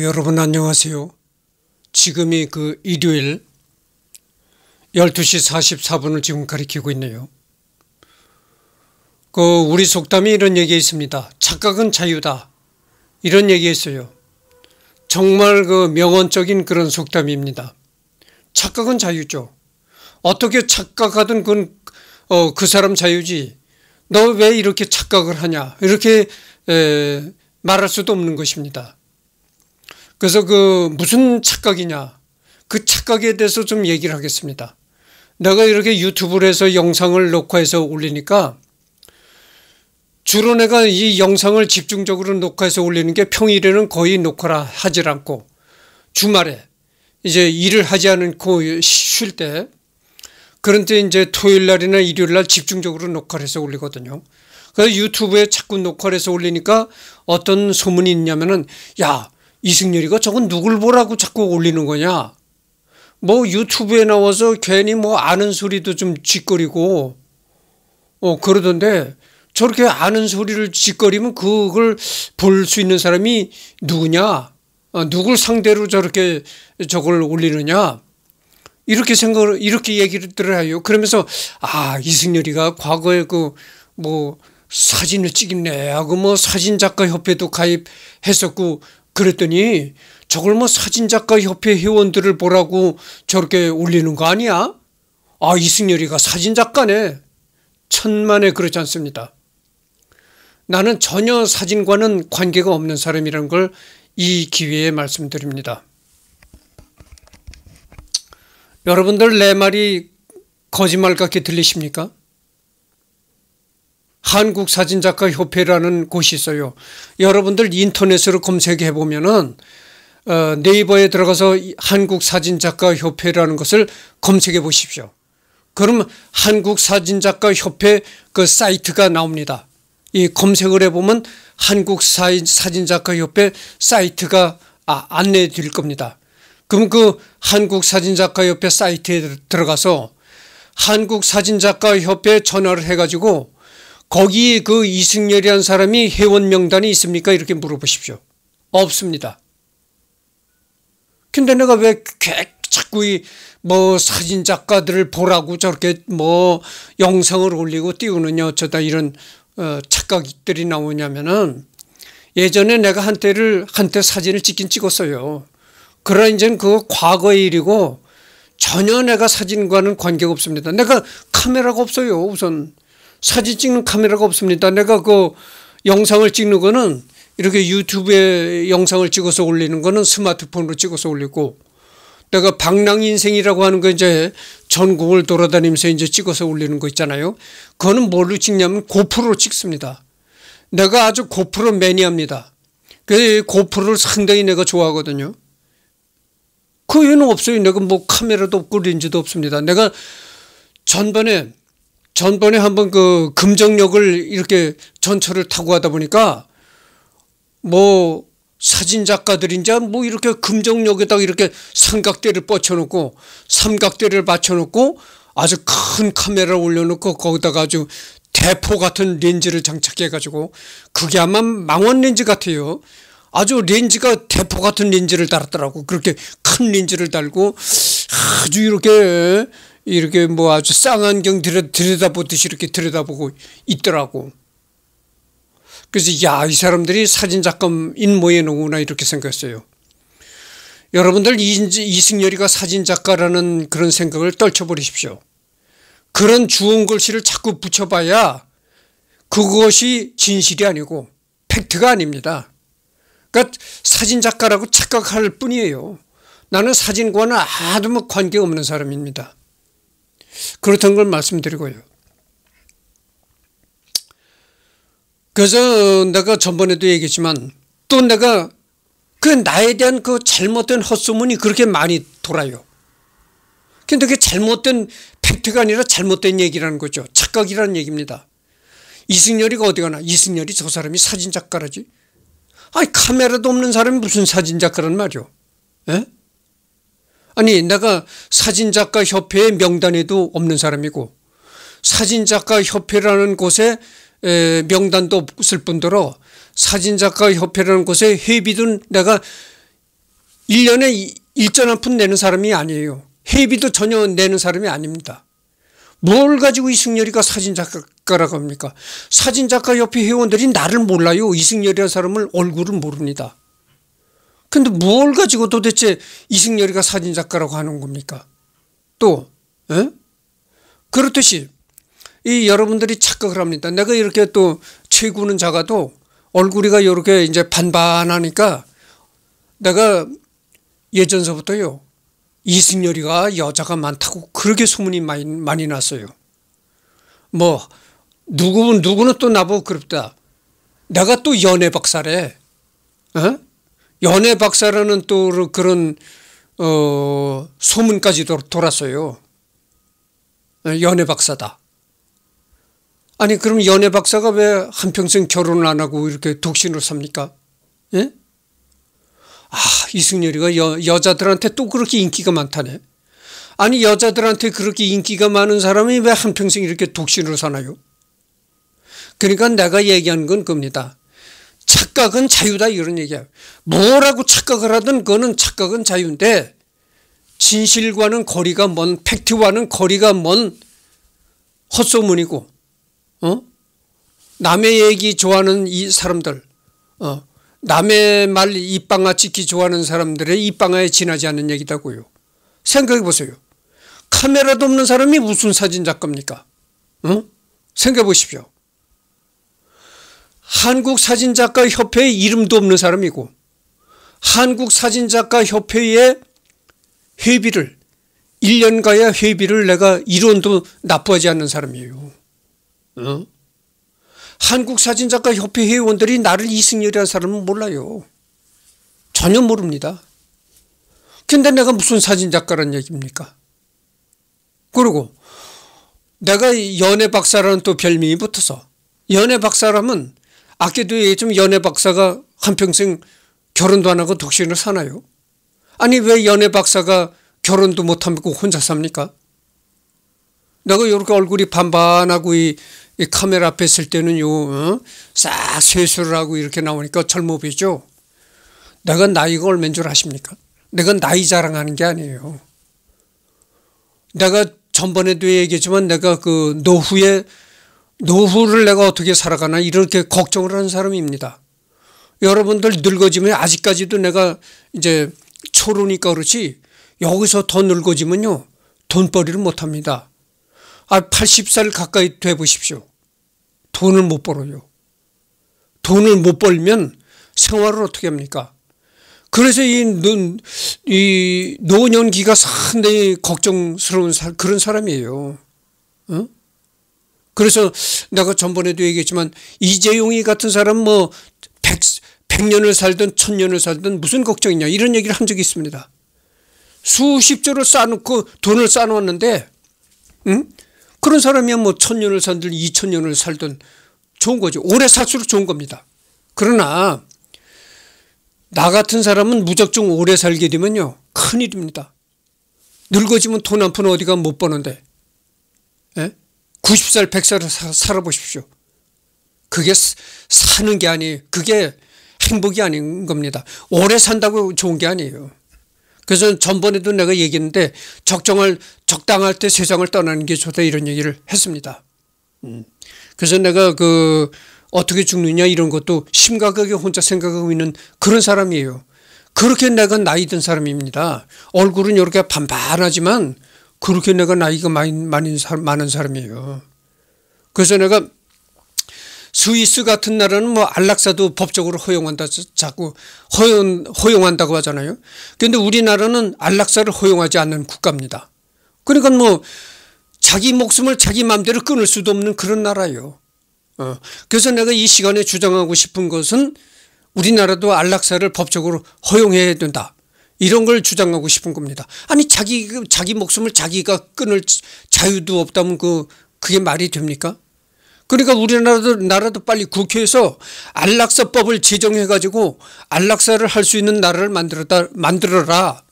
어, 여러분 안녕하세요. 지금이 그 일요일 12시 44분을 지금 가리키고 있네요. 그 우리 속담이 이런 얘기 있습니다. 착각은 자유다. 이런 얘기 있어요. 정말 그 명언적인 그런 속담입니다. 착각은 자유죠. 어떻게 착각하든 그건 어, 그 사람 자유지. 너 왜 이렇게 착각을 하냐. 이렇게 에, 말할 수도 없는 것입니다. 그래서 그 무슨 착각이냐. 그 착각에 대해서 좀 얘기를 하겠습니다. 내가 이렇게 유튜브를 해서 영상을 녹화해서 올리니까 주로 내가 이 영상을 집중적으로 녹화해서 올리는 게 평일에는 거의 녹화를 하질 않고 주말에 이제 일을 하지 않고 쉴 때 그런 때 이제 토요일 날이나 일요일 날 집중적으로 녹화를 해서 올리거든요. 그래서 유튜브에 자꾸 녹화를 해서 올리니까 어떤 소문이 있냐면은 야 이승열이가 저건 누굴 보라고 자꾸 올리는 거냐? 뭐 유튜브에 나와서 괜히 뭐 아는 소리도 좀 쥐거리고 어 그러던데 저렇게 아는 소리를 쥐거리면 그걸 볼 수 있는 사람이 누구냐? 어, 누굴 상대로 저렇게 저걸 올리느냐? 이렇게 생각을 이렇게 얘기를 들어요. 그러면서 아 이승열이가 과거에 그 뭐 사진을 찍네 하고 뭐 사진작가 협회도 가입했었고 그랬더니 저걸 뭐 사진작가 협회 회원들을 보라고 저렇게 올리는 거 아니야? 아, 이승열이가 사진작가네. 천만에 그렇지 않습니다. 나는 전혀 사진과는 관계가 없는 사람이라는 걸 이 기회에 말씀드립니다. 여러분들 내 말이 거짓말 같게 들리십니까? 한국사진작가협회라는 곳이 있어요. 여러분들 인터넷으로 검색해 보면은 어, 네이버에 들어가서 한국사진작가협회라는 것을 검색해 보십시오. 그럼 한국사진작가협회 그 사이트가 나옵니다. 이 검색을 해보면 한국사진작가협회 사이트가 아, 안내해 드릴 겁니다. 그럼 그 한국사진작가협회 사이트에 들어가서 한국사진작가협회 전화를 해가지고 거기 그 이승열이라는 사람이 회원 명단이 있습니까? 이렇게 물어보십시오. 없습니다. 근데 내가 왜 자꾸 이 뭐 사진 작가들을 보라고 저렇게 뭐 영상을 올리고 띄우느냐 어쩌다 이런 어 착각들이 나오냐면은 예전에 내가 한때를 한때 사진을 찍긴 찍었어요. 그러나 이제는 그거 과거의 일이고 전혀 내가 사진과는 관계가 없습니다. 내가 카메라가 없어요. 우선 사진 찍는 카메라가 없습니다. 내가 그 영상을 찍는 거는 이렇게 유튜브에 영상을 찍어서 올리는 거는 스마트폰으로 찍어서 올리고 내가 방랑 인생이라고 하는 거 이제 전국을 돌아다니면서 이제 찍어서 올리는 거 있잖아요. 그거는 뭘로 찍냐면 고프로로 찍습니다. 내가 아주 고프로 매니아입니다. 그 고프로를 상당히 내가 좋아하거든요. 그 이유는 없어요. 내가 뭐 카메라도 없고 렌즈도 없습니다. 내가 전번에 전번에 한번 그 금정역을 이렇게 전철을 타고 가다 보니까 뭐 사진 작가들인지 뭐 이렇게 금정역에다가 이렇게 삼각대를 뻗쳐놓고 삼각대를 받쳐놓고 아주 큰 카메라 올려놓고 거기다가 아주 대포 같은 렌즈를 장착해가지고 그게 아마 망원 렌즈 같아요. 아주 렌즈가 대포 같은 렌즈를 달았더라고. 그렇게 큰 렌즈를 달고 아주 이렇게 이렇게 뭐 아주 쌍안경 들여, 들여다보듯이 이렇게 들여다보고 있더라고. 그래서 야, 이 사람들이 사진작가인 모양이구나 이렇게 생각했어요. 여러분들 이승열이가 사진작가라는 그런 생각을 떨쳐버리십시오. 그런 주운 글씨를 자꾸 붙여봐야 그것이 진실이 아니고 팩트가 아닙니다. 그러니까 사진작가라고 착각할 뿐이에요. 나는 사진과는 아무 뭐 관계없는 사람입니다. 그렇다는 걸 말씀드리고요. 그래서 내가 전번에도 얘기했지만 또 내가 그 나에 대한 그 잘못된 헛소문이 그렇게 많이 돌아요. 근데 그게 잘못된 팩트가 아니라 잘못된 얘기라는 거죠. 착각이라는 얘기입니다. 이승열이가 어디 가나? 이승열이 저 사람이 사진작가라지. 아니 카메라도 없는 사람이 무슨 사진작가란 말이오. 에? 아니 내가 사진작가 협회의 명단에도 없는 사람이고 사진작가 협회라는 곳에 명단도 없을 뿐더러 사진작가 협회라는 곳에 회비도 내가 1년에 일전 한 푼 내는 사람이 아니에요. 회비도 전혀 내는 사람이 아닙니다. 뭘 가지고 이승열이가 사진작가라고 합니까? 사진작가 협회 회원들이 나를 몰라요. 이승열이라는 사람을 얼굴을 모릅니다. 근데 뭘 가지고 도대체 이승열이가 사진작가라고 하는 겁니까? 또, 에? 그렇듯이 이 여러분들이 착각을 합니다. 내가 이렇게 또 최구는 작아도 얼굴이가 이렇게 이제 반반하니까 내가 예전서부터요. 이승열이가 여자가 많다고 그렇게 소문이 많이, 많이 났어요. 뭐, 누구, 누구는 또 나보고 그럽다. 내가 또 연애 박사래. 어? 연애 박사라는 또 그런, 어, 소문까지 돌았어요. 연애 박사다. 아니, 그럼 연애 박사가 왜 한평생 결혼을 안 하고 이렇게 독신으로 삽니까? 예? 아, 이승열이가 여, 여자들한테 또 그렇게 인기가 많다네. 아니, 여자들한테 그렇게 인기가 많은 사람이 왜 한평생 이렇게 독신으로 사나요? 그러니까 내가 얘기하는 건 겁니다. 착각은 자유다 이런 얘기야. 뭐라고 착각을 하든 그거는 착각은 자유인데 진실과는 거리가 먼 팩트와는 거리가 먼 헛소문이고 어? 남의 얘기 좋아하는 이 사람들 어? 남의 말 입방아 찍기 좋아하는 사람들의 입방아에 지나지 않는 얘기다고요. 생각해 보세요. 카메라도 없는 사람이 무슨 사진 작가입니까? 어? 생각해 보십시오. 한국 사진작가 협회에 이름도 없는 사람이고 한국 사진작가 협회의 회비를 1년 가야 회비를 내가 1원도 납부하지 않는 사람이에요. 어? 한국 사진작가 협회 회원들이 나를 이승열이라는 사람은 몰라요. 전혀 모릅니다. 근데 내가 무슨 사진작가란 얘기입니까? 그리고 내가 연애 박사라는 또 별명이 붙어서 연애 박사라면 아껴도 얘기했지만 연애 박사가 한평생 결혼도 안 하고 독신을 사나요? 아니 왜 연애 박사가 결혼도 못하고 혼자 삽니까? 내가 이렇게 얼굴이 반반하고 이, 이 카메라 앞에 있을 때는 요, 어? 싹 세수를 하고 이렇게 나오니까 젊어 보이죠? 내가 나이가 얼마인 줄 아십니까? 내가 나이 자랑하는 게 아니에요. 내가 전번에도 얘기했지만 내가 그 노후에, 노후를 내가 어떻게 살아가나 이렇게 걱정을 하는 사람입니다. 여러분들 늙어지면 아직까지도 내가 이제 초로니까 그렇지 여기서 더 늙어지면요 돈벌이를 못합니다. 아 80살 가까이 돼 보십시오. 돈을 못 벌어요. 돈을 못 벌면 생활을 어떻게 합니까? 그래서 이, 이 노년기가 상당히 걱정스러운 사, 그런 사람이에요. 어? 그래서 내가 전번에도 얘기했지만 이재용이 같은 사람 뭐 100, 100년을 살든 1000년을 살든 무슨 걱정이냐 이런 얘기를 한 적이 있습니다. 수십 조를 쌓아놓고 돈을 쌓아놓았는데 응? 그런 사람이야 뭐 천년을 살든 이천년을 살든 좋은 거죠. 오래 살수록 좋은 겁니다. 그러나 나 같은 사람은 무작정 오래 살게 되면요. 큰일입니다. 늙어지면 돈 한 푼 어디가 못 버는데. 예? 90살, 100살 살아보십시오. 그게 사는 게 아니에요. 그게 행복이 아닌 겁니다. 오래 산다고 좋은 게 아니에요. 그래서 전번에도 내가 얘기했는데 적정할 적당할 때 세상을 떠나는 게 좋다 이런 얘기를 했습니다. 음. 그래서 내가 그 어떻게 죽느냐 이런 것도 심각하게 혼자 생각하고 있는 그런 사람이에요. 그렇게 내가 나이 든 사람입니다. 얼굴은 이렇게 반반하지만 그렇게 내가 나이가 많이, 많이 많은 사람이에요. 그래서 내가 스위스 같은 나라는 뭐 안락사도 법적으로 허용한다 자꾸 허용 허용한다고 하잖아요. 그런데 우리나라는 안락사를 허용하지 않는 국가입니다. 그러니까 뭐 자기 목숨을 자기 마음대로 끊을 수도 없는 그런 나라예요. 어. 그래서 내가 이 시간에 주장하고 싶은 것은 우리나라도 안락사를 법적으로 허용해야 된다. 이런 걸 주장하고 싶은 겁니다. 아니 자기 자기 목숨을 자기가 끊을 자유도 없다면 그 그게 말이 됩니까? 그러니까 우리나라도 나라도 빨리 국회에서 안락사법을 제정해 가지고 안락사를 할 수 있는 나라를 만들어다 만들어라.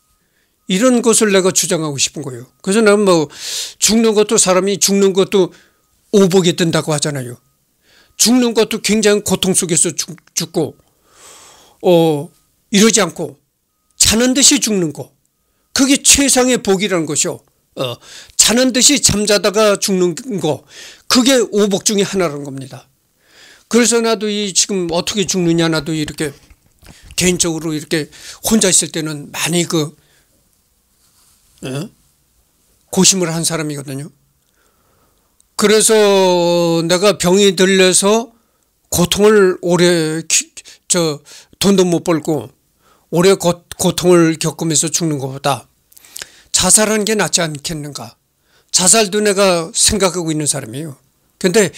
이런 것을 내가 주장하고 싶은 거예요. 그래서 나는 뭐 죽는 것도 사람이 죽는 것도 오복이 든다고 하잖아요. 죽는 것도 굉장히 고통 속에서 죽, 고 어, 이러지 않고 자는 듯이 죽는 거. 그게 최상의 복이라는 것이요. 어, 자는 듯이 잠자다가 죽는 거. 그게 오복 중에 하나라는 겁니다. 그래서 나도 이 지금 어떻게 죽느냐 나도 이렇게 개인적으로 이렇게 혼자 있을 때는 많이 그 어? 고심을 한 사람이거든요. 그래서 내가 병이 들려서 고통을 오래 저 돈도 못 벌고 오래 고, 고통을 겪으면서 죽는 것보다 자살하는 게 낫지 않겠는가. 자살도 내가 생각하고 있는 사람이에요. 근데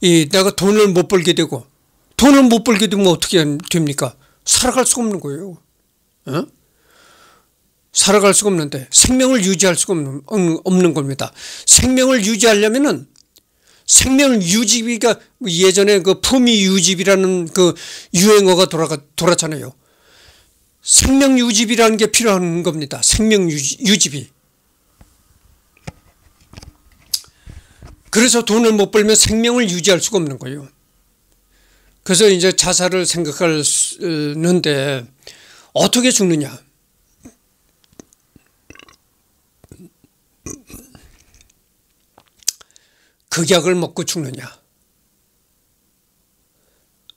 이 내가 돈을 못 벌게 되고 돈을 못 벌게 되면 어떻게 됩니까? 살아갈 수가 없는 거예요. 어? 살아갈 수가 없는데 생명을 유지할 수가 없는, 없는 겁니다. 생명을 유지하려면은 생명 유지비가 예전에 그 품위 유지비라는 그 유행어가 돌아가 돌았잖아요. 생명 유지비라는 게 필요한 겁니다. 생명 유지, 유지비. 그래서 돈을 못 벌면 생명을 유지할 수가 없는 거예요. 그래서 이제 자살을 생각하는데 어떻게 죽느냐? 극약을 먹고 죽느냐?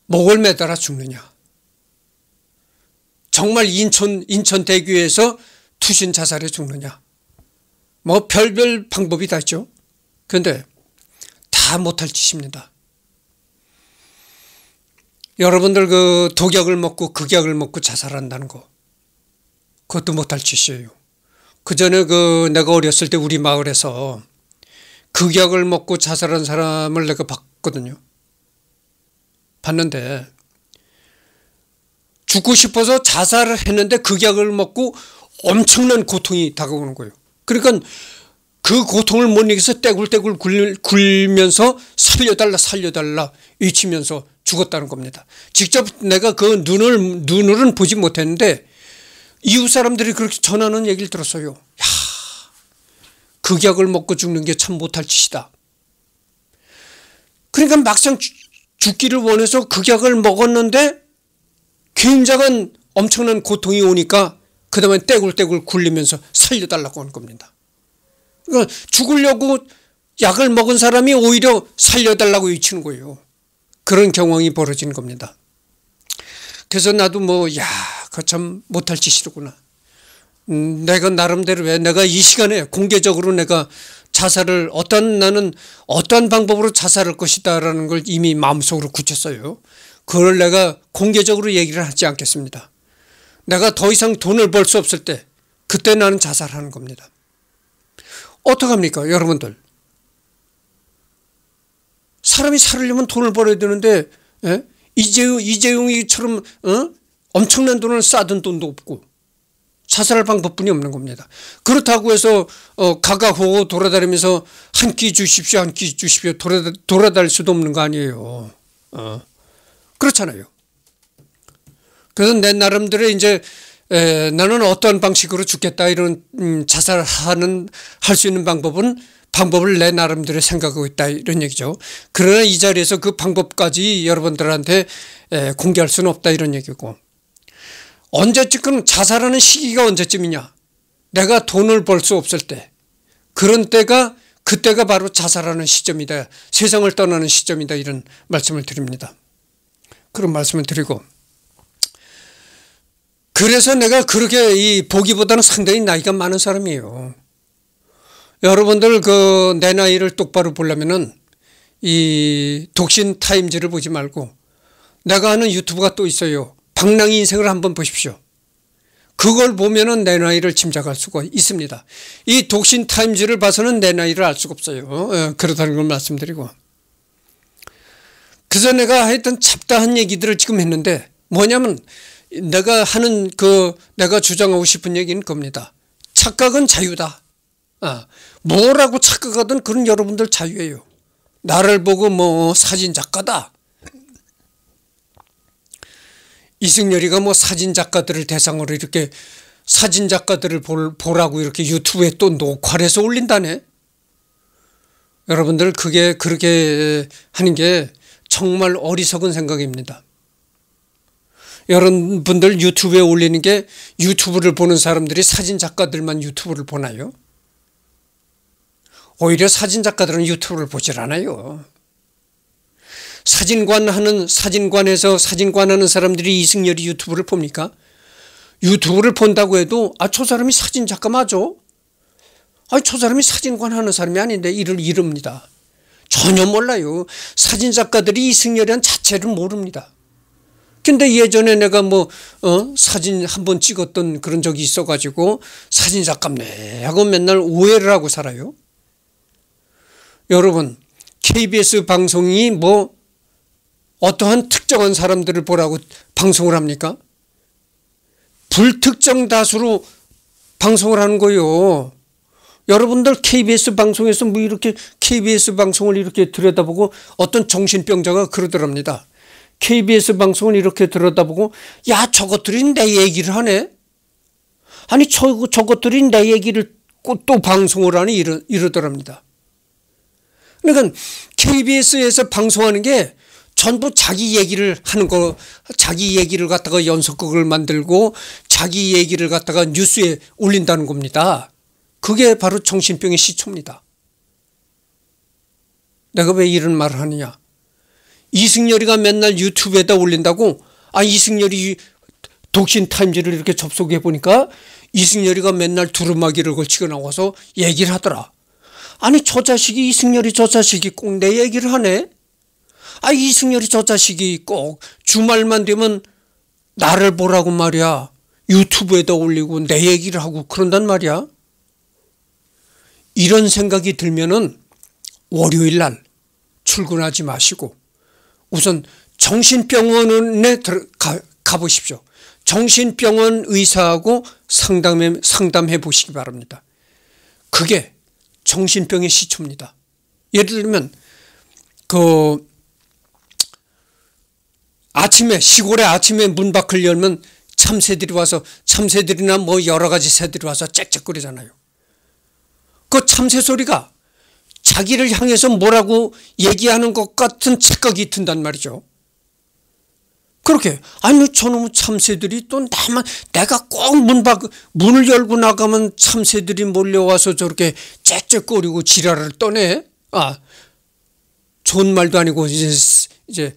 목을 매달아 죽느냐? 정말 인천, 인천 대교에서 투신 자살해 죽느냐? 뭐 별별 방법이 다 있죠. 그런데 다 못할 짓입니다. 여러분들 그 독약을 먹고 극약을 먹고 자살한다는 거 그것도 못할 짓이에요. 그 전에 그 내가 어렸을 때 우리 마을에서 극약을 먹고 자살한 사람을 내가 봤거든요. 봤는데 죽고 싶어서 자살을 했는데 극약을 먹고 엄청난 고통이 다가오는 거예요. 그러니까 그 고통을 못 이겨서 떼굴떼굴 굴면서 살려달라 살려달라 외치면서 죽었다는 겁니다. 직접 내가 그 눈을 눈으로는 보지 못했는데 이웃 사람들이 그렇게 전하는 얘기를 들었어요. 야, 극약을 먹고 죽는 게 참 못할 짓이다. 그러니까 막상 죽기를 원해서 극약을 먹었는데 굉장한 엄청난 고통이 오니까 그 다음에 떼굴떼굴 굴리면서 살려달라고 하는 겁니다. 그러니까 죽으려고 약을 먹은 사람이 오히려 살려달라고 외치는 거예요. 그런 경황이 벌어지는 겁니다. 그래서 나도 뭐, 야, 그 참 못할 짓이로구나. 음, 내가 나름대로 왜 내가 이 시간에 공개적으로 내가 자살을 어떤 나는 어떤 방법으로 자살할 것이다라는 걸 이미 마음속으로 굳혔어요. 그걸 내가 공개적으로 얘기를 하지 않겠습니다. 내가 더 이상 돈을 벌 수 없을 때 그때 나는 자살하는 겁니다. 어떡합니까 여러분들 사람이 살려면 돈을 벌어야 되는데 예? 이재용, 이재용이처럼 어? 엄청난 돈을 쌓던 돈도 없고 자살할 방법뿐이 없는 겁니다. 그렇다고 해서 어, 가가호호 돌아다니면서 한 끼 주십시오, 한 끼 주십시오 돌아다, 돌아다닐 수도 없는 거 아니에요. 어. 그렇잖아요. 그래서 내 나름대로 이제 에, 나는 어떤 방식으로 죽겠다 이런 음, 자살하는 할 수 있는 방법은 방법을 내 나름대로 생각하고 있다 이런 얘기죠. 그러나 이 자리에서 그 방법까지 여러분들한테 에, 공개할 수는 없다 이런 얘기고 언제쯤 자살하는 시기가 언제쯤이냐? 내가 돈을 벌 수 없을 때 그런 때가 그때가 바로 자살하는 시점이다. 세상을 떠나는 시점이다. 이런 말씀을 드립니다. 그런 말씀을 드리고 그래서 내가 그렇게 이 보기보다는 상당히 나이가 많은 사람이에요. 여러분들 그 내 나이를 똑바로 보려면은 이 독신 타임즈를 보지 말고 내가 하는 유튜브가 또 있어요. 방랑이 인생을 한번 보십시오. 그걸 보면은 내 나이를 짐작할 수가 있습니다. 이 독신 타임즈를 봐서는 내 나이를 알 수가 없어요. 어, 그렇다는 걸 말씀드리고. 그래서 내가 하여튼 잡다한 얘기들을 지금 했는데 뭐냐면 내가 하는 그 내가 주장하고 싶은 얘기는 겁니다. 착각은 자유다. 아, 뭐라고 착각하든 그런 여러분들 자유예요. 나를 보고 뭐 사진 작가다. 이승열이가 뭐 사진 작가들을 대상으로 이렇게 사진 작가들을 볼, 보라고 이렇게 유튜브에 또 녹화를 해서 올린다네. 여러분들 그게 그렇게 하는 게 정말 어리석은 생각입니다. 여러분들 유튜브에 올리는 게 유튜브를 보는 사람들이 사진 작가들만 유튜브를 보나요? 오히려 사진 작가들은 유튜브를 보질 않아요. 사진관 하는 사진관에서 사진관 하는 사람들이 이승열이 유튜브를 봅니까? 유튜브를 본다고 해도 아 저 사람이 사진 작가 맞아? 아저 사람이 사진관 하는 사람이 아닌데 이를 이릅니다. 전혀 몰라요. 사진 작가들이 이승열이란 자체를 모릅니다. 근데 예전에 내가 뭐, 어, 사진 한 번 찍었던 그런 적이 있어가지고 사진 작가네 하고 맨날 오해를 하고 살아요. 여러분, KBS 방송이 뭐 어떠한 특정한 사람들을 보라고 방송을 합니까? 불특정 다수로 방송을 하는 거요. 여러분들 KBS 방송에서 뭐 이렇게 KBS 방송을 이렇게 들여다보고 어떤 정신병자가 그러더랍니다. KBS 방송을 이렇게 들여다보고 야 저것들이 내 얘기를 하네. 아니 저, 저것들이 내 얘기를 또 방송을 하니 이러, 이러더랍니다. 그러니까 KBS에서 방송하는 게 전부 자기 얘기를 하는 거, 자기 얘기를 갖다가 연속극을 만들고 자기 얘기를 갖다가 뉴스에 올린다는 겁니다. 그게 바로 정신병의 시초입니다. 내가 왜 이런 말을 하느냐. 이승열이가 맨날 유튜브에다 올린다고 아 이승열이 독신타임즈를 이렇게 접속해 보니까 이승열이가 맨날 두루마기를 걸치고 나와서 얘기를 하더라. 아니 저 자식이 이승열이 저 자식이 꼭 내 얘기를 하네. 아 이승열이 저 자식이 꼭 주말만 되면 나를 보라고 말이야. 유튜브에다 올리고 내 얘기를 하고 그런단 말이야. 이런 생각이 들면은 월요일 날 출근하지 마시고 우선 정신병원에 가, 가보십시오. 정신병원 의사하고 상담해, 상담해 보시기 바랍니다. 그게 정신병의 시초입니다. 예를 들면 그 아침에 시골에 아침에 문 밖을 열면 참새들이 와서 참새들이나 뭐 여러 가지 새들이 와서 짹짹거리잖아요. 그 참새 소리가 자기를 향해서 뭐라고 얘기하는 것 같은 착각이 든단 말이죠. 그렇게 아니 저놈 참새들이 또 나만 내가 꼭 문 밖 문을 열고 나가면 참새들이 몰려와서 저렇게 짹짹거리고 지랄을 떠네. 아 좋은 말도 아니고 이제 이제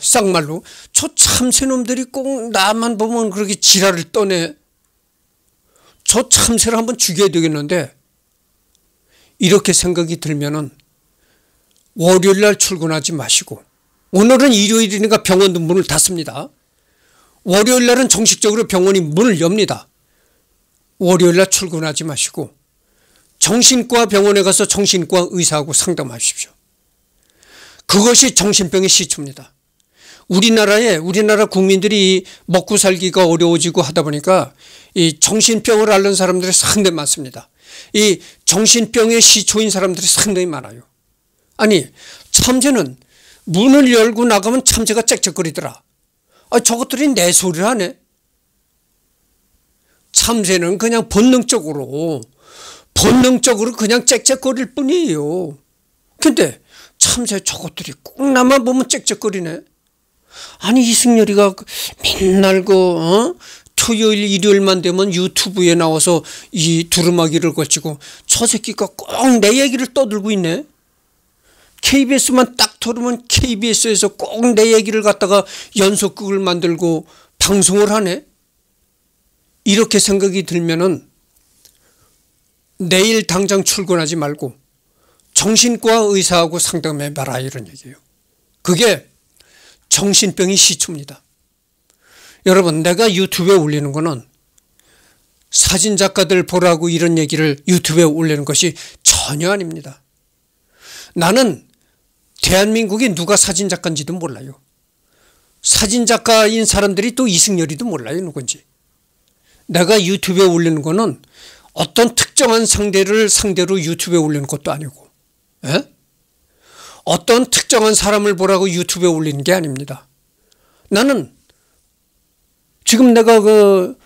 쌍말로 저 참새놈들이 꼭 나만 보면 그렇게 지랄을 떠네. 저 참새를 한번 죽여야 되겠는데 이렇게 생각이 들면은 월요일 날 출근하지 마시고 오늘은 일요일이니까 병원도 문을 닫습니다. 월요일 날은 정식적으로 병원이 문을 엽니다. 월요일 날 출근하지 마시고 정신과 병원에 가서 정신과 의사하고 상담하십시오. 그것이 정신병의 시초입니다. 우리나라에 우리나라 국민들이 먹고 살기가 어려워지고 하다 보니까 이 정신병을 앓는 사람들이 상당히 많습니다. 이 정신병의 시초인 사람들이 상당히 많아요. 아니 참새는 문을 열고 나가면 참새가 짹짹거리더라. 아, 저것들이 내 소리를 하네. 참새는 그냥 본능적으로 본능적으로 그냥 짹짹거릴 뿐이에요. 근데 참새 저것들이 꼭 나만 보면 짹짹거리네. 아니 이승열이가 그 맨날 그 어? 토요일 일요일만 되면 유튜브에 나와서 이 두루마기를 걸치고 저 새끼가 꼭 내 얘기를 떠들고 있네. KBS만 딱 들으면 KBS에서 꼭 내 얘기를 갖다가 연속극을 만들고 방송을 하네. 이렇게 생각이 들면은 내일 당장 출근하지 말고 정신과 의사하고 상담해 봐라 이런 얘기예요. 그게 정신병이 시초입니다. 여러분 내가 유튜브에 올리는 거는 사진 작가들 보라고 이런 얘기를 유튜브에 올리는 것이 전혀 아닙니다. 나는 대한민국에 누가 사진 작가인지도 몰라요. 사진 작가인 사람들이 또 이승열이도 몰라요 누군지. 내가 유튜브에 올리는 거는 어떤 특정한 상대를 상대로 유튜브에 올리는 것도 아니고 에? 어떤 특정한 사람을 보라고 유튜브에 올리는 게 아닙니다. 나는 지금 내가 그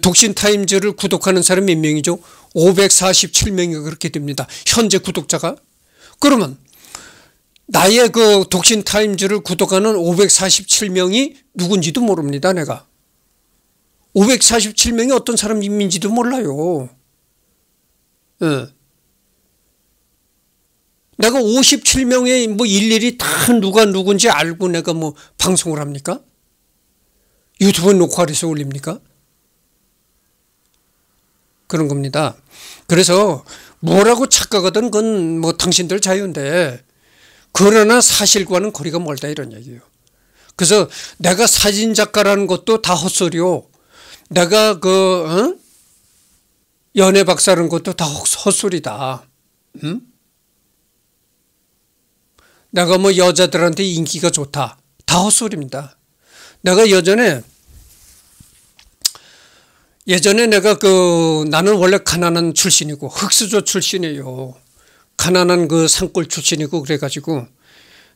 독신 타임즈를 구독하는 사람이 몇 명이죠? 547명이 그렇게 됩니다. 현재 구독자가. 그러면 나의 그 독신 타임즈를 구독하는 547명이 누군지도 모릅니다, 내가. 547명이 어떤 사람인지도 몰라요. 예. 내가 57명의 뭐 일일이 다 누가 누군지 알고 내가 뭐 방송을 합니까? 유튜브 녹화를 해서 올립니까? 그런 겁니다. 그래서 뭐라고 착각하든 그건 뭐 당신들 자유인데 그러나 사실과는 거리가 멀다 이런 얘기예요. 그래서 내가 사진 작가라는 것도 다 헛소리요. 내가 그 어? 연애 박사라는 것도 다 헛소리다. 응? 내가 뭐 여자들한테 인기가 좋다. 다 헛소리입니다. 내가 예전에 예전에 내가 그 나는 원래 가난한 출신이고 흑수저 출신이에요. 가난한 그 산골 출신이고 그래가지고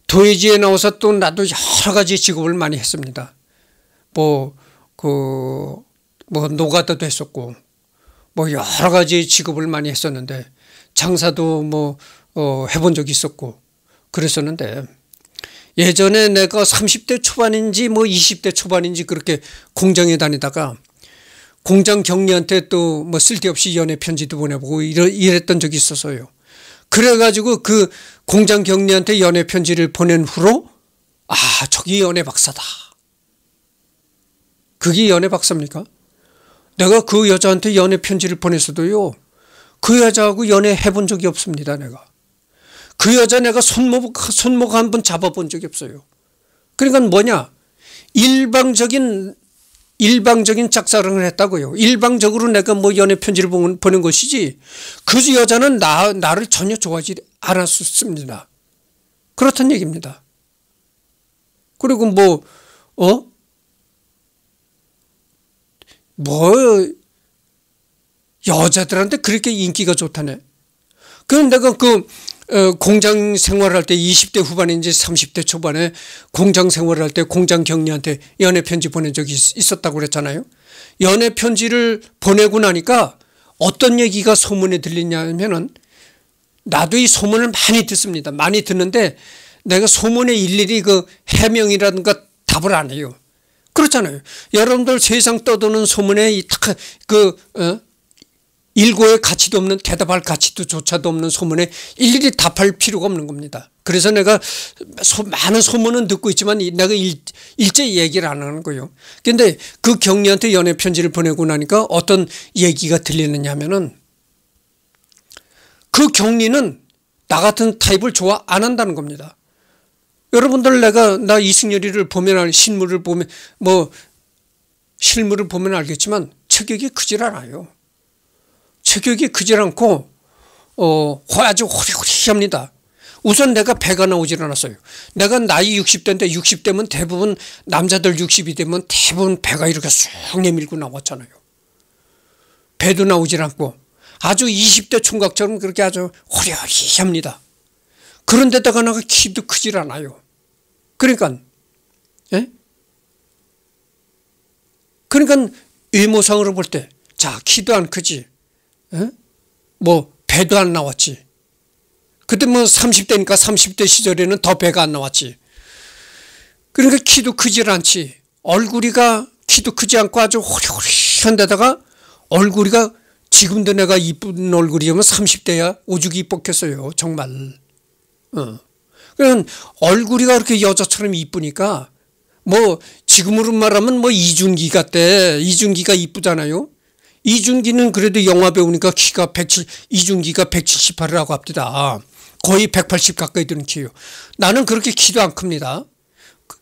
도예지에 나와서 또 나도 여러 가지 직업을 많이 했습니다. 뭐, 그, 뭐, 노가다도 했었고, 뭐, 여러 가지 직업을 많이 했었는데, 장사도 뭐, 어, 해본 적이 있었고, 그랬었는데, 예전에 내가 30대 초반인지 뭐 20대 초반인지 그렇게 공장에 다니다가 공장 경리한테 또 뭐 쓸데없이 연애 편지도 보내보고 이러, 이랬던 적이 있어서요. 그래가지고 그 공장 경리한테 연애 편지를 보낸 후로 아 저기 연애 박사다. 그게 연애 박사입니까? 내가 그 여자한테 연애 편지를 보냈어도요. 그 여자하고 연애 해본 적이 없습니다. 내가. 그 여자 내가 손목 손목 한 번 잡아본 적이 없어요. 그러니까 뭐냐 일방적인 일방적인 짝사랑을 했다고요. 일방적으로 내가 뭐 연애 편지를 보낸 것이지 그 여자는 나, 나를 전혀 좋아하지 않았습니다. 그렇단 얘기입니다. 그리고 뭐, 어? 뭐, 여자들한테 그렇게 인기가 좋다네. 그럼 내가 그 어, 공장 생활할 때 20대 후반인지 30대 초반에 공장 생활할 때 공장 경리한테 연애 편지 보낸 적이 있었다고 그랬잖아요. 연애 편지를 보내고 나니까 어떤 얘기가 소문에 들리냐면은 나도 이 소문을 많이 듣습니다. 많이 듣는데 내가 소문에 일일이 그 해명이라든가 답을 안 해요. 그렇잖아요. 여러분들 세상 떠도는 소문에 그 어? 일고의 가치도 없는 대답할 가치도 조차도 없는 소문에 일일이 답할 필요가 없는 겁니다. 그래서 내가 소, 많은 소문은 듣고 있지만 내가 일, 일제 얘기를 안 하는 거예요. 근데 그 경리한테 연애 편지를 보내고 나니까 어떤 얘기가 들리느냐 하면은 그 경리는 나 같은 타입을 좋아 안 한다는 겁니다. 여러분들 내가 나 이승열이를 보면 신물을 보면 뭐 실물을 보면 알겠지만 체격이 크질 않아요. 체격이 크질 않고 어, 아주 호리호리합니다. 우선 내가 배가 나오질 않았어요. 내가 나이 60대인데 60대면 대부분 남자들 60이 되면 대부분 배가 이렇게 쑥 내밀고 나왔잖아요. 배도 나오질 않고 아주 20대 총각처럼 그렇게 아주 호리호리합니다. 그런데다가 내가 키도 크질 않아요. 그러니까 예? 그러니까 외모상으로 볼 때 자 키도 안 크지 뭐 배도 안 나왔지. 그때 뭐 30대니까 30대 시절에는 더 배가 안 나왔지. 그러니까 키도 크질 않지. 얼굴이가 키도 크지 않고 아주 호리호리한 데다가 얼굴이가 지금도 내가 이쁜 얼굴이면 30대야 오죽이 이뻤겠어요. 정말. 어. 그냥 얼굴이가 그렇게 여자처럼 이쁘니까 뭐 지금으로 말하면 뭐 이준기 같대. 이준기가 이쁘잖아요. 이준기는 그래도 영화 배우니까 키가 107, 이준기가 178이라고 합니다. 거의 180 가까이 되는 키요. 나는 그렇게 키도 안 큽니다.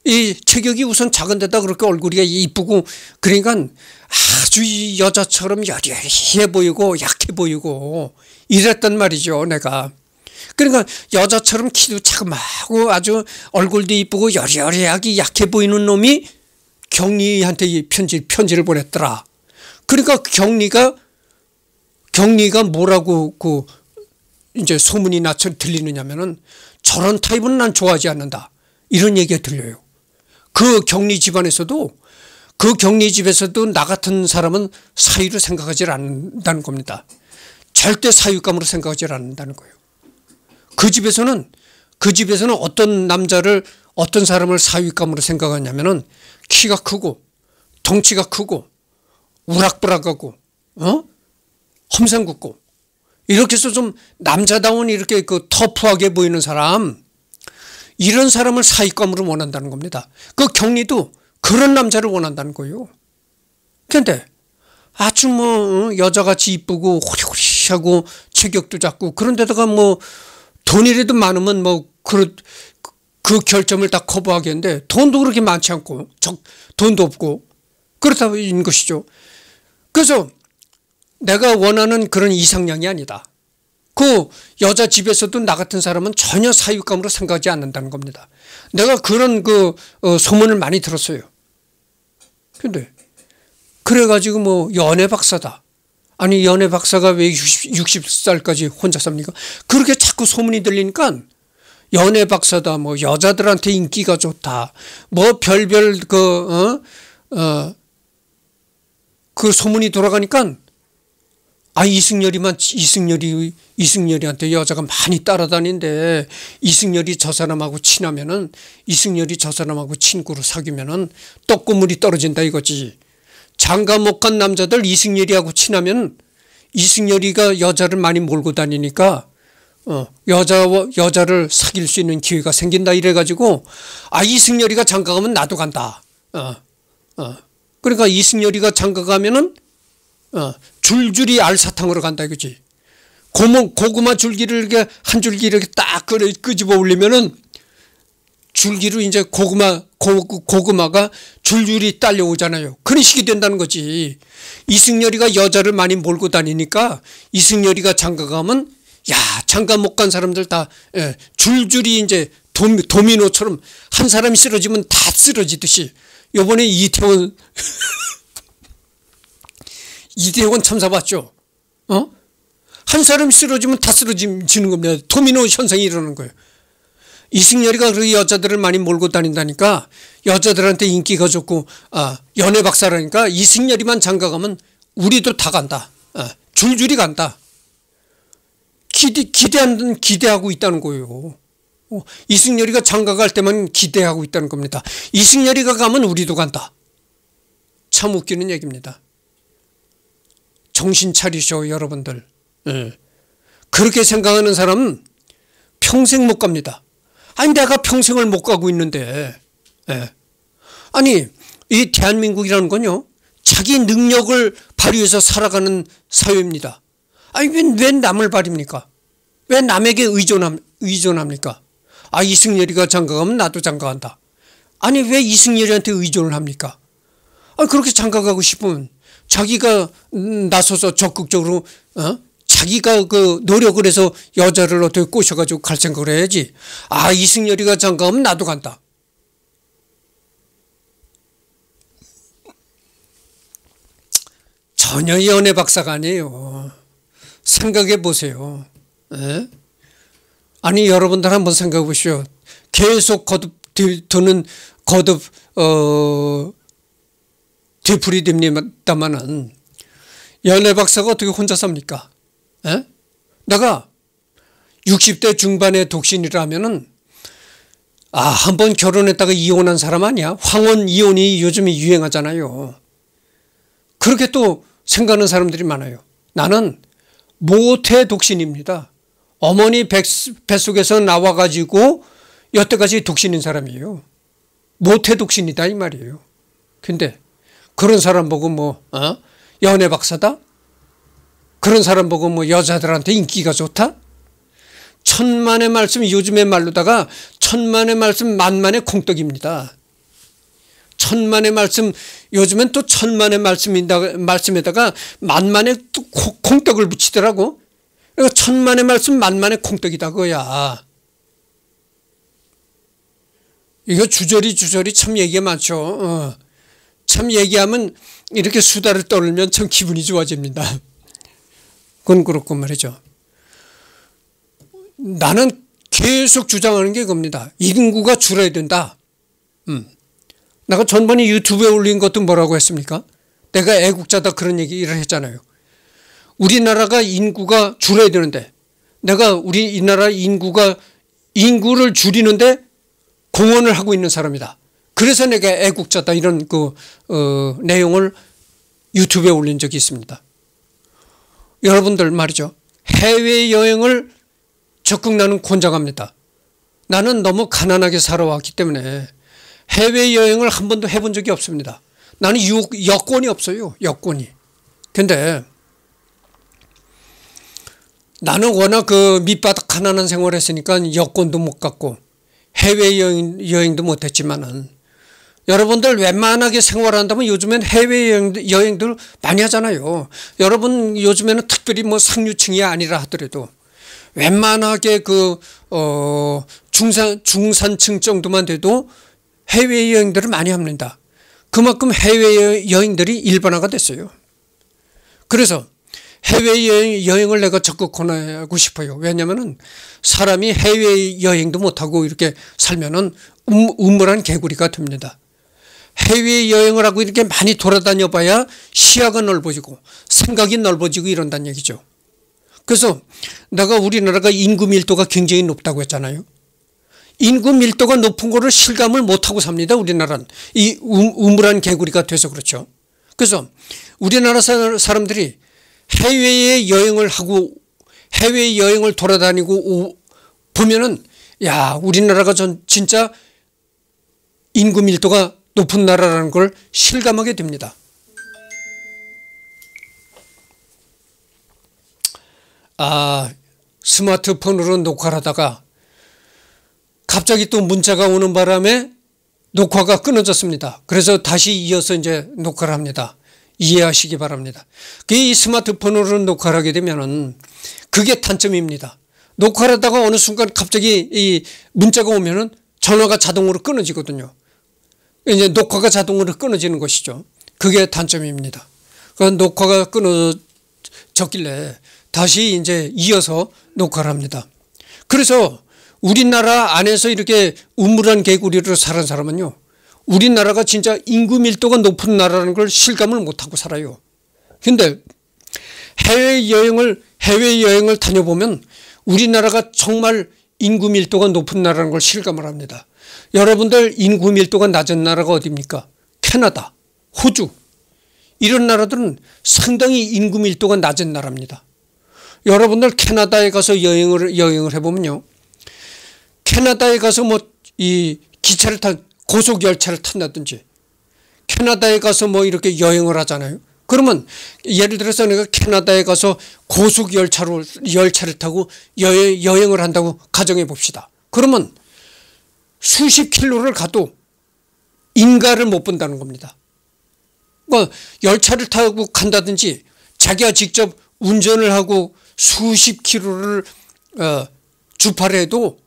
이 체격이 우선 작은 데다 그렇게 얼굴이 이쁘고 그러니까 아주 여자처럼 여리여리해 보이고 약해 보이고 이랬단 말이죠 내가 그러니까 여자처럼 키도 자그마하고 아주 얼굴도 이쁘고 여리여리하게 약해 보이는 놈이 경리한테 편지, 편지를 보냈더라 그러니까 경리가 경리가 뭐라고 그 이제 소문이 나처 들리느냐면은 저런 타입은 난 좋아하지 않는다. 이런 얘기가 들려요. 그 격리 집안에서도 그 격리 집에서도 나 같은 사람은 사유로 생각하지 않는다는 겁니다. 절대 사유감으로 생각하지 않는다는 거예요. 그 집에서는 그 집에서는 어떤 남자를 어떤 사람을 사위감으로 생각하냐면은 키가 크고 덩치가 크고 우락부락하고 어 험상궂고 이렇게 해서 좀 남자다운 이렇게 그 터프하게 보이는 사람 이런 사람을 사위감으로 원한다는 겁니다. 그 경리도 그런 남자를 원한다는 거예요. 근데 아주 뭐 어, 여자같이 이쁘고 호리호리하고 체격도 작고 그런데다가 뭐 돈이라도 많으면 뭐 그, 그 결점을 다 커버하겠는데 돈도 그렇게 많지 않고 적, 돈도 없고 그렇다는 것이죠. 그래서 내가 원하는 그런 이상량이 아니다. 그 여자 집에서도 나 같은 사람은 전혀 사육감으로 생각하지 않는다는 겁니다. 내가 그런 그 어, 소문을 많이 들었어요. 근데 그래가지고 뭐 연애 박사다. 아니 연애 박사가 왜 60, 60살까지 혼자 삽니까? 그렇게 자꾸 소문이 들리니까 연애 박사다. 뭐 여자들한테 인기가 좋다. 뭐 별별 그 어? 어, 그 소문이 돌아가니까 아 이승열이만 이승열이 이승열이한테 여자가 많이 따라다니는데 이승열이 저 사람하고 친하면은 이승열이 저 사람하고 친구로 사귀면은 떡고물이 떨어진다 이거지. 장가 못 간 남자들 이승열이하고 친하면 이승열이가 여자를 많이 몰고 다니니까 어, 여자 여자를 사귈 수 있는 기회가 생긴다 이래 가지고 아 이승열이가 장가 가면 나도 간다. 어, 어. 그러니까 이승열이가 장가 가면은 어, 줄줄이 알사탕으로 간다 이거지. 고모, 고구마 줄기를 이렇게 한 줄기 이렇게 딱 끄집어 올리면은 줄기로 이제 고구마, 고, 고구마가 줄줄이 딸려오잖아요. 그런 식이 된다는 거지. 이승열이가 여자를 많이 몰고 다니니까 이승열이가 장가 가면 야, 장가 못 간 사람들 다 예, 줄줄이 이제 도미노처럼 한 사람이 쓰러지면 다 쓰러지듯이 요번에 이태원 이대원 참사 봤죠? 어? 한 사람이 쓰러지면 다 쓰러지는 겁니다. 도미노 현상이 일어나는 거예요. 이승열이가 그 여자들을 많이 몰고 다닌다니까 여자들한테 인기가 좋고 아, 연애 박사라니까 이승열이만 장가 가면 우리도 다 간다. 아, 줄줄이 간다. 기대, 기대하는, 기대하고 있다는 거예요. 어, 이승열이가 장가 갈 때만 기대하고 있다는 겁니다. 이승열이가 가면 우리도 간다. 참 웃기는 얘기입니다. 정신 차리셔 여러분들. 예. 그렇게 생각하는 사람은 평생 못 갑니다. 아니 내가 평생을 못 가고 있는데 예. 아니 이 대한민국이라는 건요 자기 능력을 발휘해서 살아가는 사회입니다. 아니 왜, 왜 남을 바립니까? 왜 남에게 의존함, 의존합니까? 아 이승열이가 장가가면 나도 장가간다. 아니 왜 이승열이한테 의존을 합니까? 아 그렇게 장가가고 싶으면 자기가 나서서 적극적으로 어? 자기가 그 노력을 해서 여자를 어떻게 꼬셔가지고 갈 생각을 해야지. 아 이승열이가 장가하면 나도 간다. 전혀 연애 박사가 아니에요. 생각해 보세요. 에? 예? 아니 여러분들 한번 생각해 보시오. 계속 거듭 드는 거듭 어 뒤풀이 됩니다만은 연애 박사가 어떻게 혼자 삽니까? 에? 내가 60대 중반의 독신이라면은 아, 한 번 결혼했다가 이혼한 사람 아니야? 황혼 이혼이 요즘에 유행하잖아요. 그렇게 또 생각하는 사람들이 많아요. 나는 모태 독신입니다. 어머니 뱃속에서 나와가지고 여태까지 독신인 사람이에요. 모태 독신이다 이 말이에요. 근데 그런 사람 보고 뭐 어? 연애 박사다? 그런 사람 보고 뭐 여자들한테 인기가 좋다? 천만의 말씀 요즘의 말로다가 천만의 말씀 만만의 콩떡입니다. 천만의 말씀 요즘엔 또 천만의 말씀인다 말씀에다가 만만의 또 콩떡을 붙이더라고. 그러니까 천만의 말씀 만만의 콩떡이다 그거야. 이거 주저리 주저리 참 얘기가 많죠. 어. 참 얘기하면 이렇게 수다를 떨면 참 기분이 좋아집니다. 그건 그렇고 말이죠. 나는 계속 주장하는 게 겁니다. 인구가 줄어야 된다. 음. 내가 전번에 유튜브에 올린 것도 뭐라고 했습니까? 내가 애국자다 그런 얘기를 했잖아요. 우리나라가 인구가 줄어야 되는데 내가 우리 이 나라 인구가 인구를 줄이는데 공헌을 하고 있는 사람이다. 그래서 내가 애국자다 이런 그 어, 내용을 유튜브에 올린 적이 있습니다. 여러분들 말이죠. 해외 여행을 적극 나는 권장합니다. 나는 너무 가난하게 살아왔기 때문에 해외 여행을 한 번도 해본 적이 없습니다. 나는 유, 여권이 없어요. 여권이. 근데 나는 워낙 그 밑바닥 가난한 생활을 했으니까 여권도 못 갖고 해외 여행, 여행도 못 했지만은 여러분들 웬만하게 생활한다면 요즘엔 해외여행, 여행들 많이 하잖아요. 여러분 요즘에는 특별히 뭐 상류층이 아니라 하더라도 웬만하게 그, 어, 중산, 중산층 정도만 돼도 해외여행들을 많이 합니다. 그만큼 해외여행들이 일반화가 됐어요. 그래서 해외여행을 내가 적극 권하고 싶어요. 왜냐면은 사람이 해외여행도 못하고 이렇게 살면은 음, 우물한 개구리가 됩니다. 해외여행을 하고 이렇게 많이 돌아다녀 봐야 시야가 넓어지고 생각이 넓어지고 이런다는 얘기죠. 그래서 내가 우리나라가 인구 밀도가 굉장히 높다고 했잖아요. 인구 밀도가 높은 거를 실감을 못하고 삽니다. 우리나라는. 이 우물한 개구리가 돼서 그렇죠. 그래서 우리나라 사람들이 해외에 여행을 하고 해외 여행을 돌아다니고 보면은 야 우리나라가 전 진짜 인구 밀도가 높은 나라라는 걸 실감하게 됩니다. 아 스마트폰으로 녹화를 하다가 갑자기 또 문자가 오는 바람에 녹화가 끊어졌습니다. 그래서 다시 이어서 이제 녹화를 합니다. 이해하시기 바랍니다. 그이 스마트폰으로 녹화를 하게 되면은 그게 단점입니다. 녹화를 하다가 어느 순간 갑자기 이 문자가 오면은 전화가 자동으로 끊어지거든요. 이제 녹화가 자동으로 끊어지는 것이죠. 그게 단점입니다. 그 녹화가 끊어졌길래 다시 이제 이어서 녹화를 합니다. 그래서 우리나라 안에서 이렇게 우물한 개구리로 사는 사람은요. 우리나라가 진짜 인구 밀도가 높은 나라라는 걸 실감을 못하고 살아요. 근데 해외여행을, 해외여행을 다녀보면 우리나라가 정말 인구 밀도가 높은 나라라는 걸 실감을 합니다. 여러분들 인구 밀도가 낮은 나라가 어디입니까? 캐나다, 호주. 이런 나라들은 상당히 인구 밀도가 낮은 나라입니다. 여러분들 캐나다에 가서 여행을, 여행을 해보면요. 캐나다에 가서 뭐 이 기차를 탄 고속 열차를 탄다든지 캐나다에 가서 뭐 이렇게 여행을 하잖아요. 그러면 예를 들어서 내가 캐나다에 가서 고속 열차로 열차를 타고 여행, 여행을 한다고 가정해 봅시다. 그러면 수십 킬로를 가도 인가를 못 본다는 겁니다. 뭐 열차를 타고 간다든지 자기가 직접 운전을 하고 수십 킬로를 어, 주파해도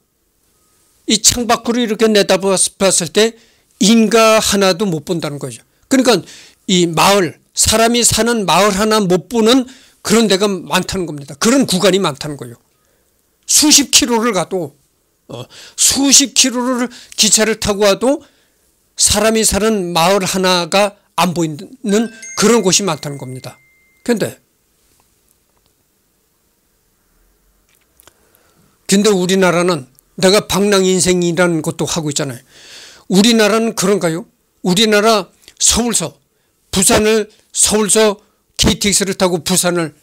이 창밖으로 이렇게 내다봤을 때 인가 하나도 못 본다는 거죠. 그러니까 이 마을 사람이 사는 마을 하나 못 보는 그런 데가 많다는 겁니다. 그런 구간이 많다는 거예요. 수십 킬로를 가도 어, 수십 킬로를 기차를 타고 와도 사람이 사는 마을 하나가 안 보이는 그런 곳이 많다는 겁니다. 근데 근데 우리나라는 내가 방랑 인생이라는 것도 하고 있잖아요. 우리나라는 그런가요? 우리나라 서울서 부산을 서울서 KTX를 타고 부산을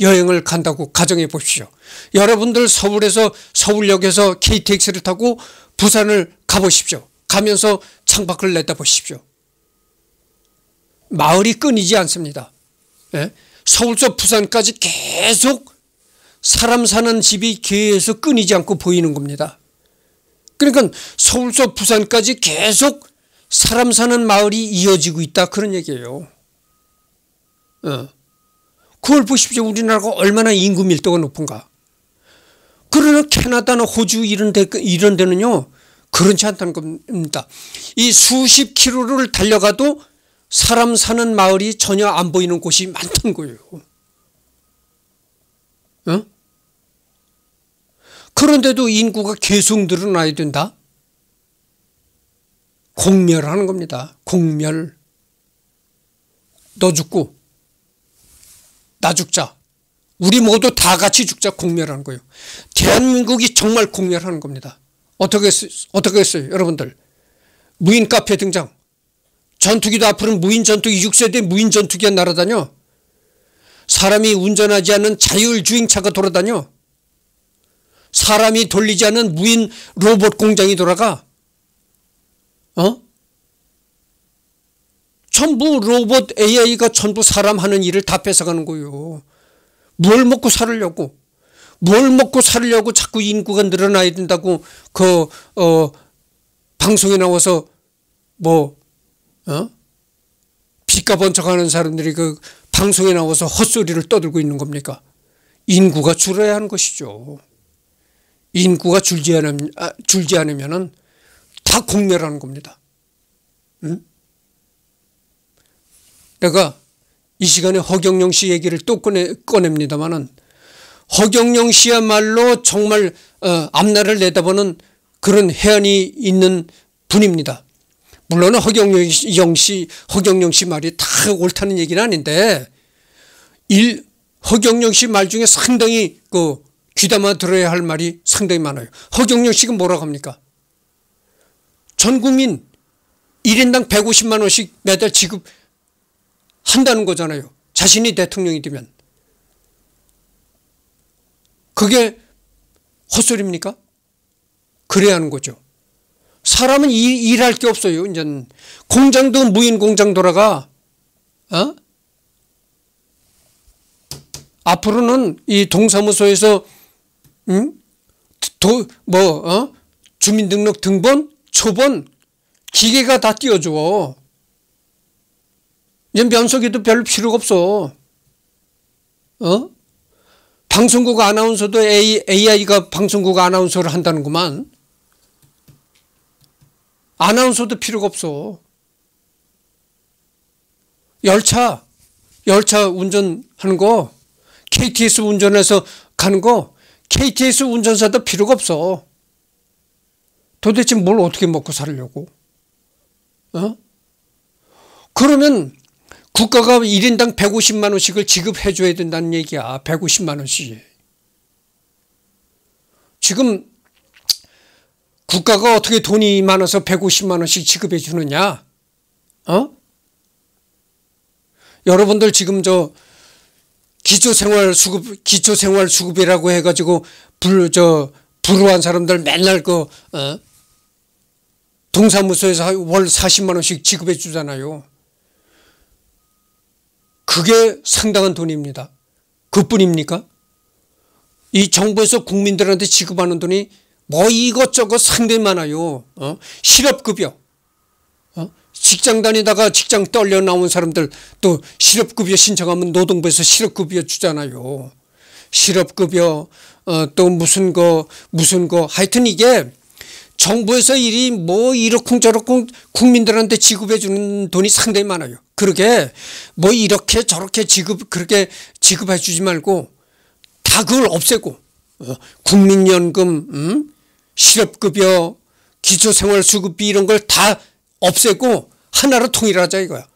여행을 간다고 가정해 보십시오. 여러분들 서울에서 서울역에서 KTX를 타고 부산을 가보십시오. 가면서 창밖을 내다보십시오. 마을이 끊이지 않습니다. 예? 서울서 부산까지 계속 사람 사는 집이 계속 끊이지 않고 보이는 겁니다. 그러니까 서울서 부산까지 계속 사람 사는 마을이 이어지고 있다 그런 얘기예요. 어. 그걸 보십시오. 우리나라가 얼마나 인구 밀도가 높은가. 그러나 캐나다나 호주 이런 데, 이런 데는요, 그렇지 않다는 겁니다. 이 수십 킬로를 달려가도 사람 사는 마을이 전혀 안 보이는 곳이 많다는 거예요. 어? 그런데도 인구가 계속 늘어나야 된다? 공멸하는 겁니다. 공멸. 너 죽고 나 죽자. 우리 모두 다 같이 죽자 공멸하는 거예요. 대한민국이 정말 공멸하는 겁니다. 어떻게, 어떻게 했어요? 여러분들. 무인 카페 등장. 전투기도 앞으로는 무인 전투기, 6세대 무인 전투기가 날아다녀. 사람이 운전하지 않는 자율주행차가 돌아다녀. 사람이 돌리지 않는 무인 로봇 공장이 돌아가. 어? 전부 로봇 AI가 전부 사람 하는 일을 다 뺏어가는 거예요. 뭘 먹고 살으려고. 뭘 먹고 살려고 자꾸 인구가 늘어나야 된다고 그, 어, 방송에 나와서 뭐, 어? 빚가 번쩍하는 사람들이 그 방송에 나와서 헛소리를 떠들고 있는 겁니까? 인구가 줄어야 하는 것이죠. 인구가 줄지 않으면, 아, 줄지 않으면은 다 공멸하는 겁니다. 응? 내가 이 시간에 허경영 씨 얘기를 또 꺼내, 꺼냅니다만은 허경영 씨야말로 정말 어, 앞날을 내다보는 그런 해안이 있는 분입니다. 물론 허경영 씨, 허경영 씨 말이 다 옳다는 얘기는 아닌데 일, 허경영 씨 말 중에 상당히 그 귀담아 들어야 할 말이 상당히 많아요. 허경영 씨가 뭐라고 합니까? 전 국민 1인당 150만 원씩 매달 지급한다는 거잖아요. 자신이 대통령이 되면. 그게 헛소리입니까? 그래야 하는 거죠. 사람은 일, 일할 게 없어요. 이제 공장도 무인 공장 돌아가. 어? 앞으로는 이 동사무소에서 응? 도, 뭐 어? 주민등록 등본, 초본 기계가 다 띄워줘. 이제 면석에도 별 필요가 없어. 어? 방송국 아나운서도 AI가 방송국 아나운서를 한다는구만. 아나운서도 필요가 없어. 열차, 열차 운전하는 거, KTX 운전해서 가는 거, KTX 운전사도 필요가 없어. 도대체 뭘 어떻게 먹고 살려고? 어? 그러면 국가가 1인당 150만 원씩을 지급해 줘야 된다는 얘기야. 150만 원씩. 지금 국가가 어떻게 돈이 많아서 150만 원씩 지급해 주느냐? 어? 여러분들 지금 저 기초생활 수급 기초생활 수급이라고 해가지고 불 저 불우한 사람들 맨날 그 어? 동사무소에서 월 40만 원씩 지급해 주잖아요. 그게 상당한 돈입니다. 그뿐입니까? 이 정부에서 국민들한테 지급하는 돈이 뭐 이것저것 상당히 많아요. 어? 실업급여. 어? 직장 다니다가 직장 떨려 나온 사람들 또 실업급여 신청하면 노동부에서 실업급여 주잖아요. 실업급여, 어, 또 무슨 거, 무슨 거. 하여튼 이게 정부에서 일이 뭐 이러쿵저러쿵 국민들한테 지급해 주는 돈이 상당히 많아요. 그러게 뭐 이렇게 저렇게 지급 그렇게 지급해 주지 말고 다 그걸 없애고 어, 국민연금, 음? 실업급여, 기초생활수급비 이런 걸 다 없애고 하나로 통일하자 이거야.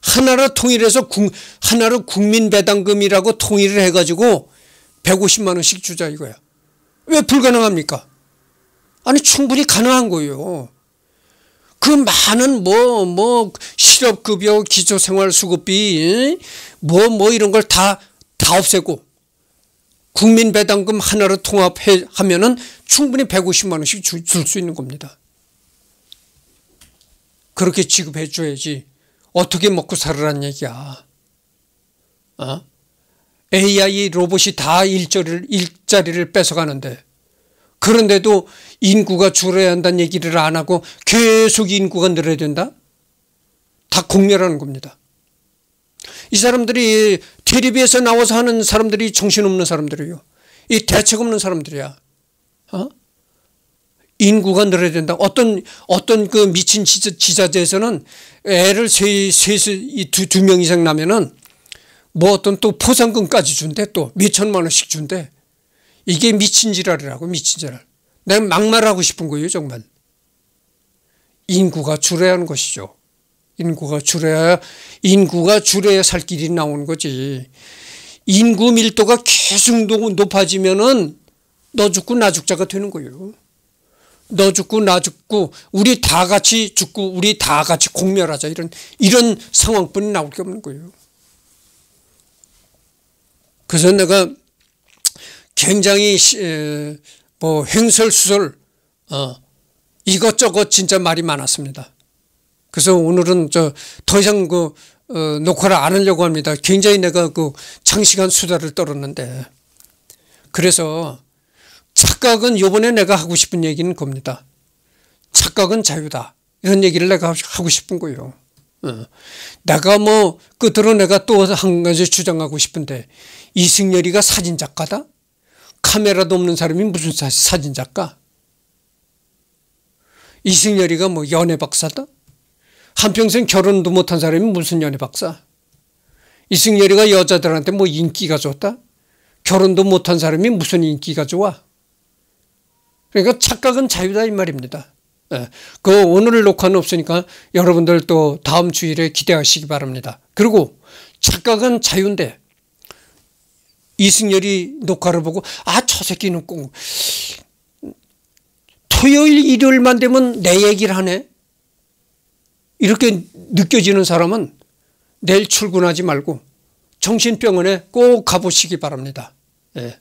하나로 통일해서 국, 하나로 국민배당금이라고 통일을 해가지고 150만 원씩 주자 이거야. 왜 불가능합니까? 아니 충분히 가능한 거예요. 그 많은 뭐, 뭐, 실업급여, 기초생활수급비, 뭐, 뭐 이런 걸 다, 다 없애고, 국민배당금 하나로 통합하면은 충분히 150만 원씩 줄 수 있는 겁니다. 그렇게 지급해 줘야지. 어떻게 먹고 살으란 얘기야. 어? AI 로봇이 다 일자리를, 일자리를 뺏어가는데, 그런데도 인구가 줄어야 한다는 얘기를 안 하고 계속 인구가 늘어야 된다? 다 공멸하는 겁니다. 이 사람들이 텔레비에서 나와서 하는 사람들이 정신없는 사람들이에요. 이 대책 없는 사람들이야. 어? 인구가 늘어야 된다. 어떤, 어떤 그 미친 지자, 지에서는 애를 세, 세, 두, 두명 이상 나면은 뭐 어떤 또 포상금까지 준대 또 몇천만 원씩 준대. 이게 미친 지랄이라고 미친 지랄. 내가 막말하고 싶은 거예요 정말. 인구가 줄어야 하는 것이죠. 인구가 줄어야 인구가 줄어야 살 길이 나오는 거지. 인구 밀도가 계속 높아지면은 너 죽고 나 죽자가 되는 거예요. 너 죽고 나 죽고 우리 다 같이 죽고 우리 다 같이 공멸하자 이런 이런 상황뿐이 나올 게 없는 거예요. 그래서 내가 굉장히 뭐 횡설수설 어, 이것저것 진짜 말이 많았습니다. 그래서 오늘은 저 더 이상 그 어, 녹화를 안 하려고 합니다. 굉장히 내가 그 장시간 수다를 떨었는데 그래서 착각은 요번에 내가 하고 싶은 얘기는 겁니다. 착각은 자유다. 이런 얘기를 내가 하고 싶은 거예요. 어. 내가 뭐 끝으로 내가 또 한 가지 주장하고 싶은데 이승열이가 사진작가다? 카메라도 없는 사람이 무슨 사진작가? 이승열이가 뭐 연애 박사다? 한평생 결혼도 못한 사람이 무슨 연애 박사? 이승열이가 여자들한테 뭐 인기가 좋다? 결혼도 못한 사람이 무슨 인기가 좋아? 그러니까 착각은 자유다 이 말입니다. 네. 그 오늘 녹화는 없으니까 여러분들 또 다음 주일에 기대하시기 바랍니다. 그리고 착각은 자유인데 이승열이 녹화를 보고 아 저 새끼는 꼭 토요일 일요일만 되면 내 얘기를 하네 이렇게 느껴지는 사람은 내일 출근하지 말고 정신병원에 꼭 가보시기 바랍니다. 예.